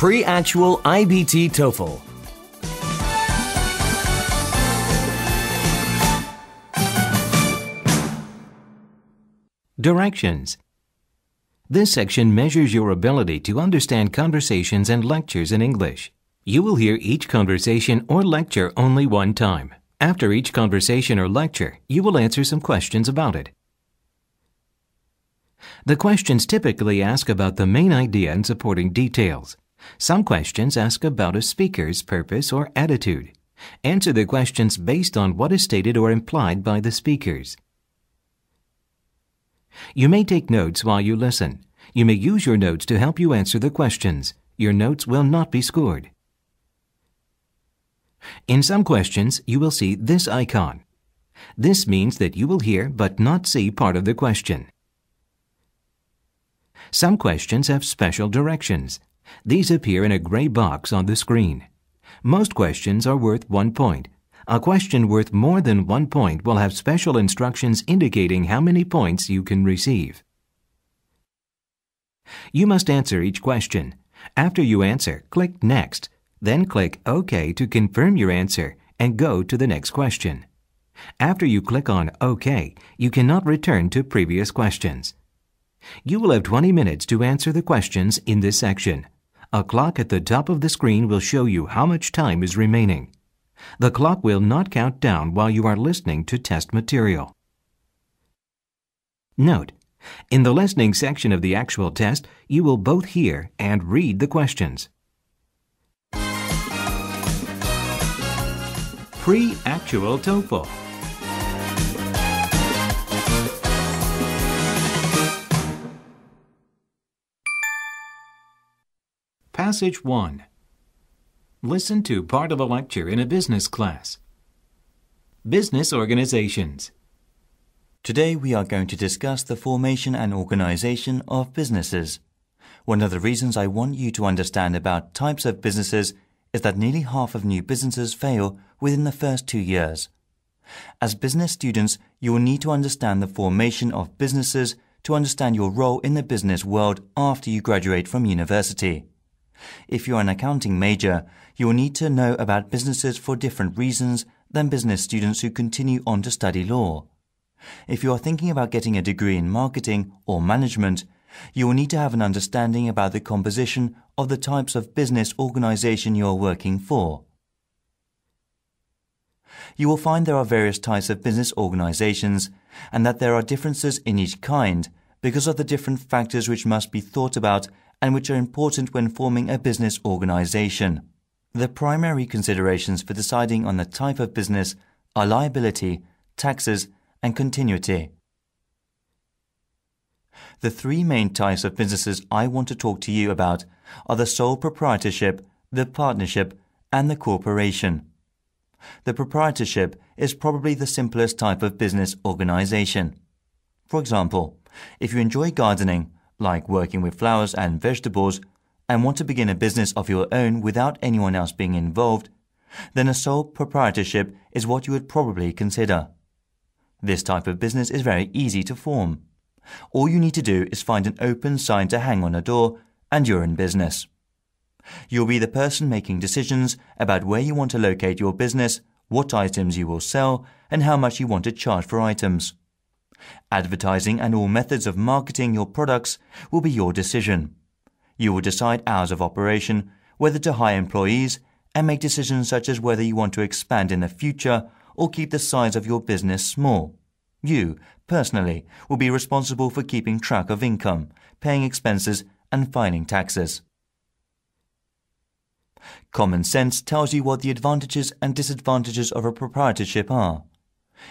Pre Actual IBT TOEFL. Directions. This section measures your ability to understand conversations and lectures in English. You will hear each conversation or lecture only one time. After each conversation or lecture, you will answer some questions about it. The questions typically ask about the main idea and supporting details. Some questions ask about a speaker's purpose or attitude. Answer the questions based on what is stated or implied by the speakers. You may take notes while you listen. You may use your notes to help you answer the questions. Your notes will not be scored. In some questions, you will see this icon. This means that you will hear but not see part of the question. Some questions have special directions. These appear in a gray box on the screen. Most questions are worth one point. A question worth more than one point will have special instructions indicating how many points you can receive. You must answer each question. After you answer, click Next. Then click OK to confirm your answer and go to the next question. After you click on OK, you cannot return to previous questions. You will have 20 minutes to answer the questions in this section. A clock at the top of the screen will show you how much time is remaining. The clock will not count down while you are listening to test material. Note, in the listening section of the actual test, you will both hear and read the questions. Pre-actual TOEFL Passage 1 Listen to part of a lecture in a business class. Business Organizations Today we are going to discuss the formation and organization of businesses. One of the reasons I want you to understand about types of businesses is that nearly half of new businesses fail within the first two years. As business students, you will need to understand the formation of businesses to understand your role in the business world after you graduate from university. If you're an accounting major, you will need to know about businesses for different reasons than business students who continue on to study law. If you are thinking about getting a degree in marketing or management, you will need to have an understanding about the composition of the types of business organization you are working for. You will find there are various types of business organizations and that there are differences in each kind because of the different factors which must be thought about and which are important when forming a business organization. The primary considerations for deciding on the type of business are liability, taxes, and continuity. The three main types of businesses I want to talk to you about are the sole proprietorship, the partnership, and the corporation. The proprietorship is probably the simplest type of business organization. For example, if you enjoy gardening, like working with flowers and vegetables, and want to begin a business of your own without anyone else being involved, then a sole proprietorship is what you would probably consider. This type of business is very easy to form. All you need to do is find an open sign to hang on a door, and you're in business. You'll be the person making decisions about where you want to locate your business, what items you will sell, and how much you want to charge for items. Advertising and all methods of marketing your products will be your decision. You will decide hours of operation, whether to hire employees, and make decisions such as whether you want to expand in the future or keep the size of your business small. You, personally, will be responsible for keeping track of income, paying expenses, and filing taxes. Common sense tells you what the advantages and disadvantages of a proprietorship are.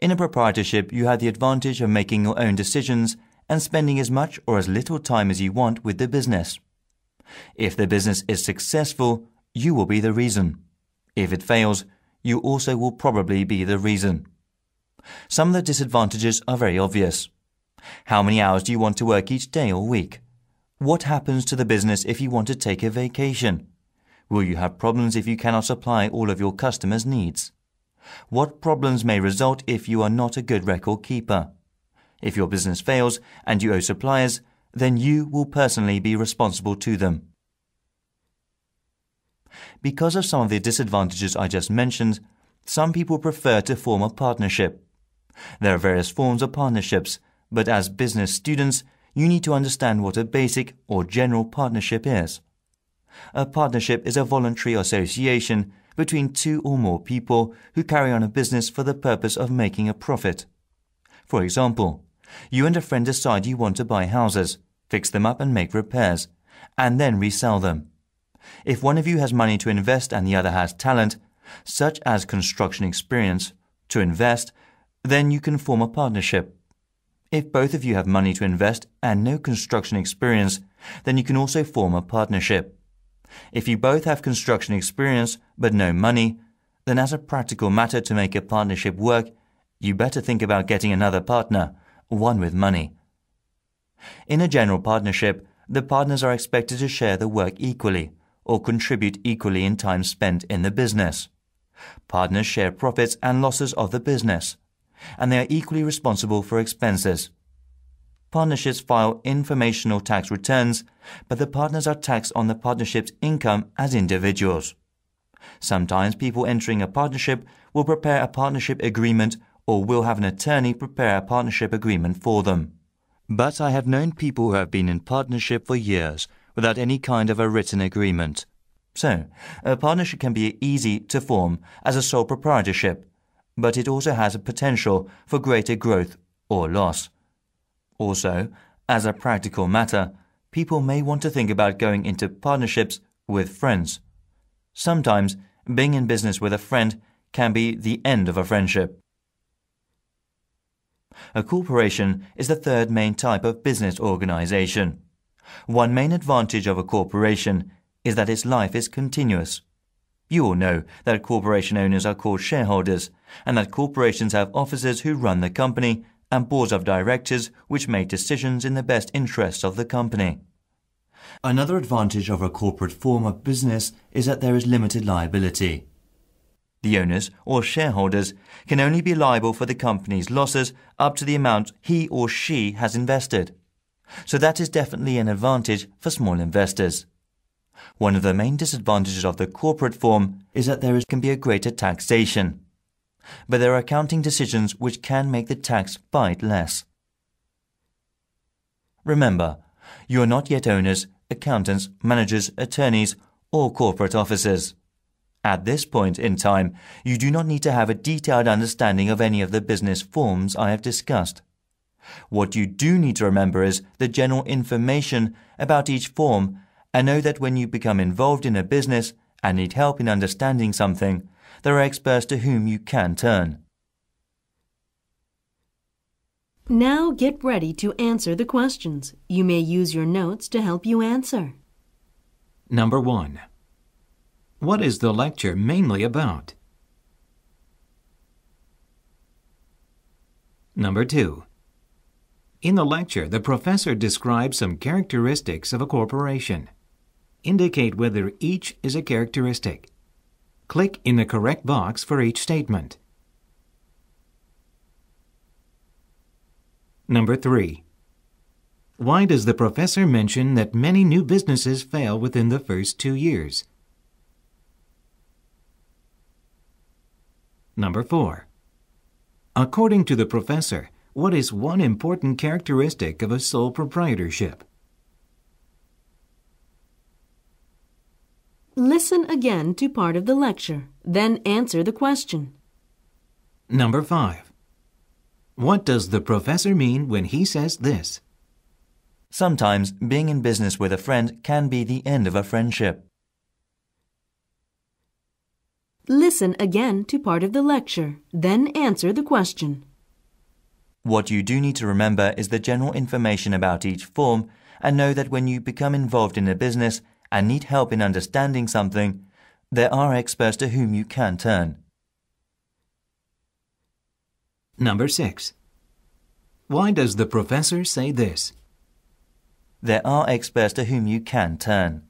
In a proprietorship, you have the advantage of making your own decisions and spending as much or as little time as you want with the business. If the business is successful, you will be the reason. If it fails, you also will probably be the reason. Some of the disadvantages are very obvious. How many hours do you want to work each day or week? What happens to the business if you want to take a vacation? Will you have problems if you cannot supply all of your customers' needs? What problems may result if you are not a good record keeper? If your business fails and you owe suppliers, then you will personally be responsible to them. Because of some of the disadvantages I just mentioned, some people prefer to form a partnership. There are various forms of partnerships, but as business students, you need to understand what a basic or general partnership is. A partnership is a voluntary association between two or more people who carry on a business for the purpose of making a profit. For example, you and a friend decide you want to buy houses, fix them up and make repairs, and then resell them. If one of you has money to invest and the other has talent, such as construction experience, to invest, then you can form a partnership. If both of you have money to invest and no construction experience, then you can also form a partnership. If you both have construction experience but no money, then as a practical matter to make a partnership work, you better think about getting another partner, one with money. In a general partnership, the partners are expected to share the work equally or contribute equally in time spent in the business. Partners share profits and losses of the business, and they are equally responsible for expenses. Partnerships file informational tax returns, but the partners are taxed on the partnership's income as individuals. Sometimes people entering a partnership will prepare a partnership agreement or will have an attorney prepare a partnership agreement for them. But I have known people who have been in partnership for years without any kind of a written agreement. So, a partnership can be easy to form as a sole proprietorship, but it also has a potential for greater growth or loss. Also, as a practical matter, people may want to think about going into partnerships with friends. Sometimes, being in business with a friend can be the end of a friendship. A corporation is the third main type of business organization. One main advantage of a corporation is that its life is continuous. You all know that corporation owners are called shareholders, and that corporations have officers who run the company and boards of directors which make decisions in the best interests of the company. Another advantage of a corporate form of business is that there is limited liability. The owners or shareholders can only be liable for the company's losses up to the amount he or she has invested. So that is definitely an advantage for small investors. One of the main disadvantages of the corporate form is that there is, can be a greater taxation. But there are accounting decisions which can make the tax bite less. Remember, you are not yet owners, accountants, managers, attorneys, or corporate officers. At this point in time, you do not need to have a detailed understanding of any of the business forms I have discussed. What you do need to remember is the general information about each form and know that when you become involved in a business and need help in understanding something, there are experts to whom you can turn. Now get ready to answer the questions. You may use your notes to help you answer. Number 1. What is the lecture mainly about? Number 2. In the lecture, the professor describes some characteristics of a corporation. Indicate whether each is a characteristic. Click in the correct box for each statement. Number 3. Why does the professor mention that many new businesses fail within the first two years? Number 4. According to the professor, what is one important characteristic of a sole proprietorship? Listen again to part of the lecture, then answer the question. Number 5. What does the professor mean when he says this? Sometimes being in business with a friend can be the end of a friendship. Listen again to part of the lecture, then answer the question. What you do need to remember is the general information about each form and know that when you become involved in a business and need help in understanding something, there are experts to whom you can turn. Number 6. Why does the professor say this? There are experts to whom you can turn.